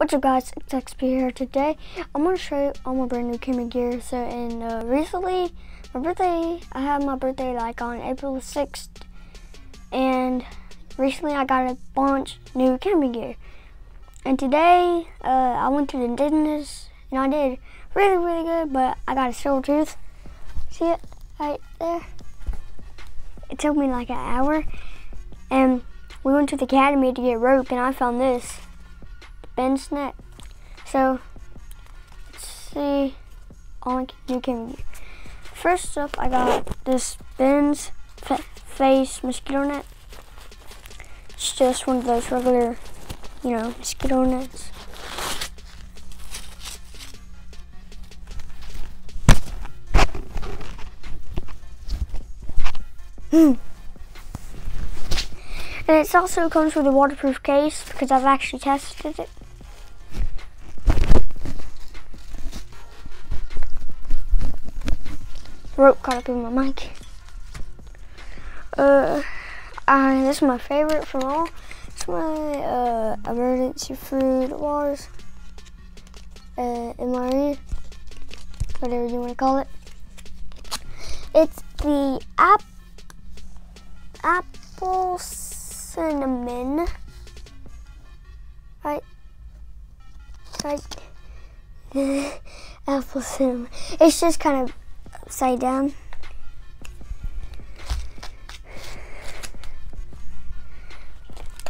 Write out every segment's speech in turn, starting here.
What's up guys, it's XP here today. I'm to show you all my brand new camera gear. So in uh, recently, my birthday, I had my birthday like on April 6th. And recently I got a bunch new camera gear. And today, uh, I went to the dentist and I did really, really good, but I got a silver tooth. See it right there? It took me like an hour. And we went to the academy to get rope and I found this. Ben's net. So let's see all camera gear. First up I got this Ben's face mosquito net. It's just one of those regular, you know, mosquito nets. Hmm. And it also comes with a waterproof case because I've actually tested it. Rope caught up in my mic. Uh, this is my favorite from all. It's my uh, emergency food wars. Uh, MRE, whatever you want to call it. It's the app apple cinnamon. Right, right. apple cinnamon. It's just kind of upside down.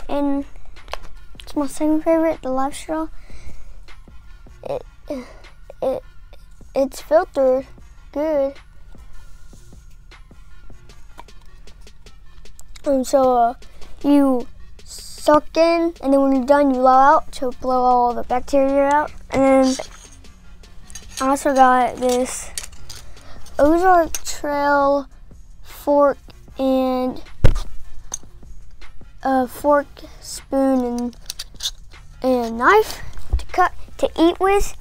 And it's my second favorite, the LifeStraw. It, it, it's filtered good. And so uh, you suck in, and then when you're done, you blow out to blow all the bacteria out. And I also got this Ozark Trail fork and a fork, spoon, and, and knife to cut to eat with.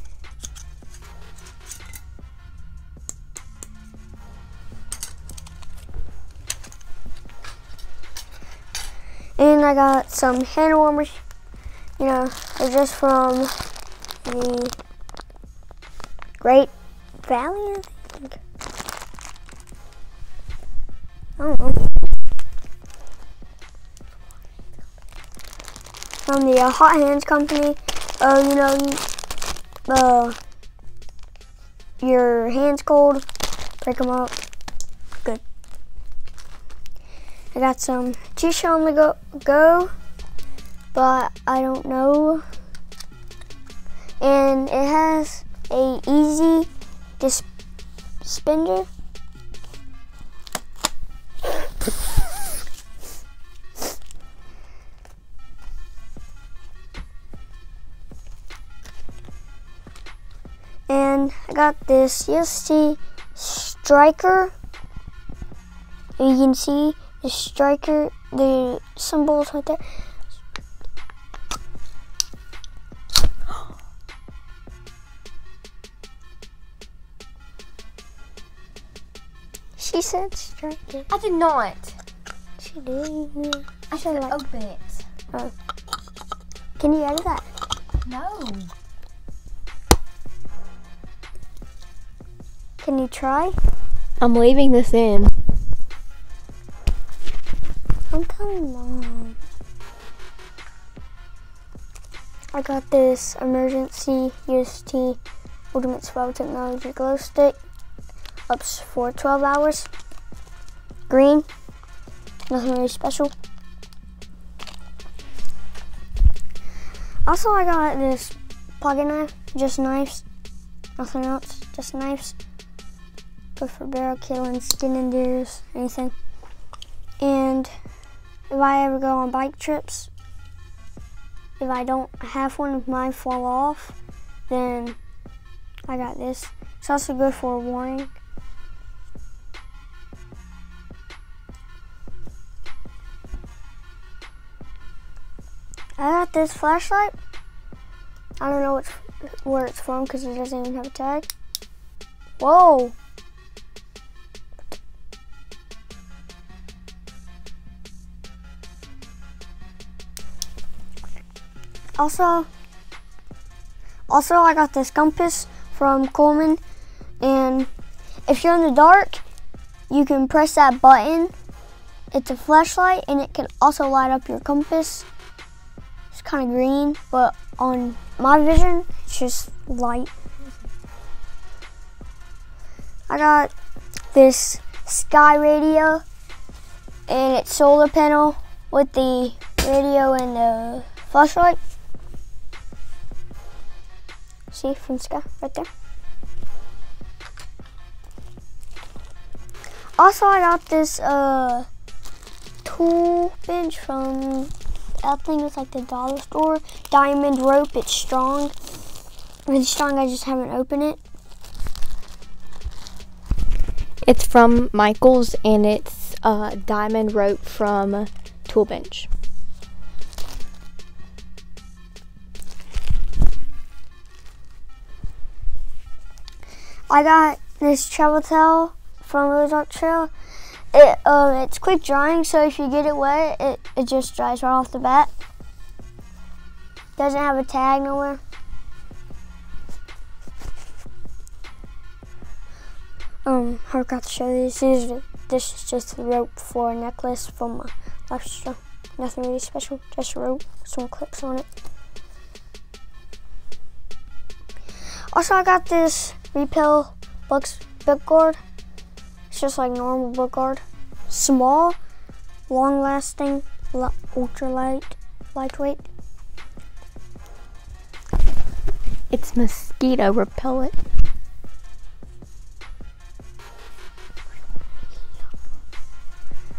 I got some hand warmers, you know, they're just from the Great Value, I think. I don't know. From the uh, Hot Hands company, uh, you know, uh, your hands cold, break them up, good. I got some t-shirt on the go, go, but I don't know. And it has a easy dispenser and I got this UST striker. You can see the striker, the symbols right there. She said striker. I did not. She did. Yeah. I should like, open it. Oh. Can you edit that? No. Can you try? I'm leaving this in. Got this emergency UST Ultimate Survival Technology glow stick. Up for 12 hours. Green. Nothing really special. Also, I got this pocket knife. Just knives. Nothing else. Just knives good for barrel killing, skinning deers, anything. And if I ever go on bike trips, if I don't have one of mine fall off, then I got this. It's also good for warning. I got this flashlight. I don't know where it's from because it doesn't even have a tag. Whoa! Also, Also, I got this compass from Coleman, and if you're in the dark, you can press that button. It's a flashlight, and it can also light up your compass. It's kind of green, but on my vision, it's just light. I got this Sky Radio, and it's solar panel with the radio and the flashlight. See from Sky right there. Also, I got this uh, tool bench from I think it's like the dollar store. Diamond rope. It's strong, really strong. I just haven't opened it. It's from Michaels and it's uh, diamond rope from Tool Bench. I got this travel towel from Ozark Trail. It um, it's quick drying, so if you get it wet, it, it just dries right off the bat. Doesn't have a tag nowhere. Um, I forgot to show. These are, this is just the rope for a necklace from my store. Nothing really special, just a rope, some clips on it. Also, I got this Repel books book guard. It's just like normal book guard. Small, long lasting, ultra light, lightweight. It's mosquito repellent.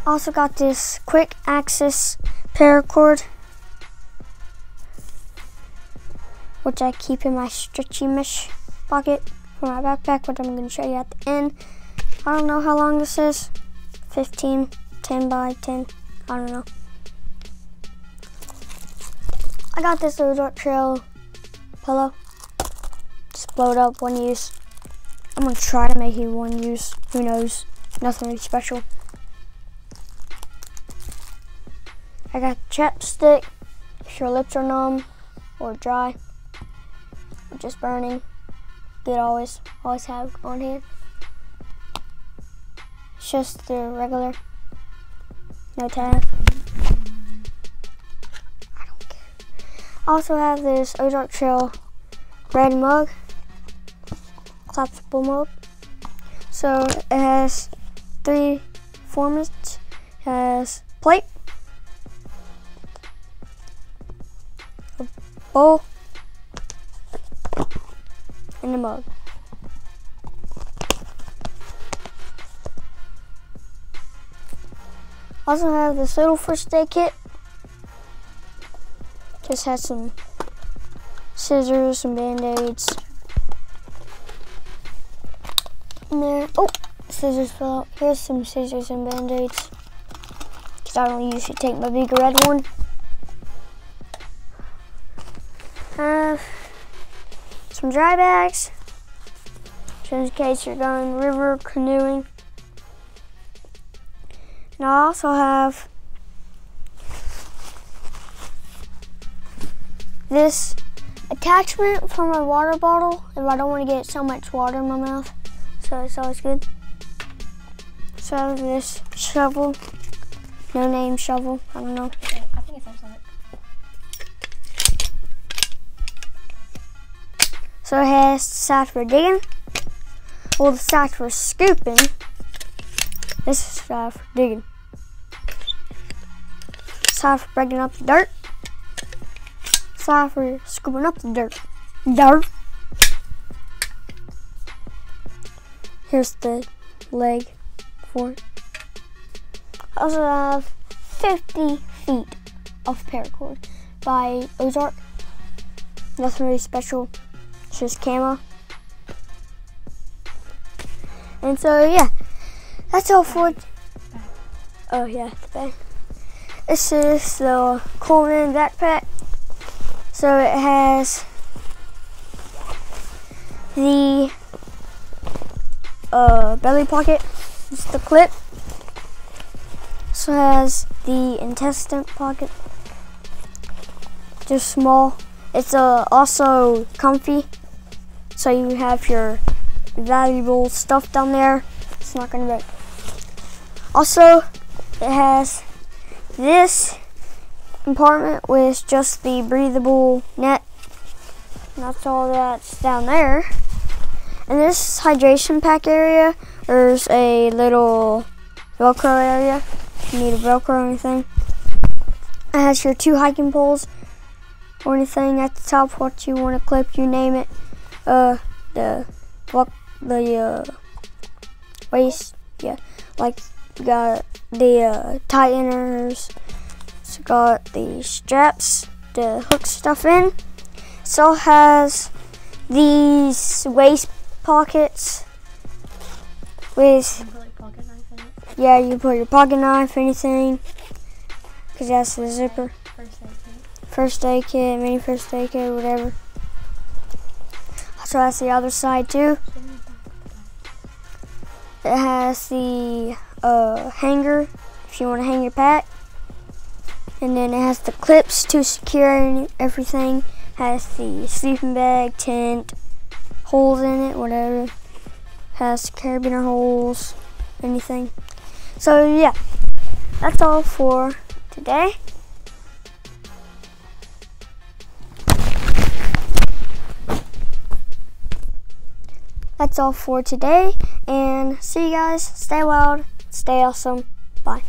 Also got this quick access paracord, which I keep in my stretchy mesh pocket for my backpack, which I'm going to show you at the end. I don't know how long this is. 15, 10 by 10. I don't know. I got this Ozark Trail pillow. Just blow it up, one use. I'm going to try to make it one use. Who knows? Nothing really special. I got chapstick if your lips are numb or dry or just burning. Good always, always have on hand. It's just the regular, no tag. I don't care. I also have this Ozark Trail red mug, collapsible mug. So it has three formats. It has plate, bowl, and the mug. Also have this little first aid kit. Just has some scissors, some band-aids. In there. Oh, scissors fell out. Here's some scissors and band-aids. Because I don't usually take my big red one. Have some dry bags, just in case you're going river canoeing. And I also have this attachment for my water bottle if I don't want to get so much water in my mouth. So it's always good. So this shovel, no name shovel, I don't know. So it has side for digging, well the side for scooping, this is side for digging. Side for breaking up the dirt, side for scooping up the dirt. Dirt. Here's the leg for it. I also have 50 feet of paracord by Ozark. Nothing really special, just camo. And so yeah, that's all for. Oh yeah, the bag. This is the Coleman backpack. So it has the uh, belly pocket, it's the clip. So has the intestine pocket, just small It's uh, also comfy, so you have your valuable stuff down there. It's not gonna break. Also, it has this compartment with just the breathable net. That's all that's down there. In this hydration pack area, there's a little Velcro area. If you need a Velcro or anything. It has your two hiking poles or anything at the top, what you want to clip, you name it. Uh, the what the uh, waist, yeah, like got the uh, tighteners. It's got the straps to hook stuff in. so has these waist pockets with yeah, you put your pocket knife, anything, because that's the zipper. First aid kit, mini first aid kit, whatever. So that's the other side too. It has the uh, hanger if you want to hang your pack. And then it has the clips to secure everything. Has the sleeping bag, tent, holes in it, whatever. Has carabiner holes, anything. So yeah, that's all for today. That's all for today, and see you guys. Stay wild, stay awesome. Bye.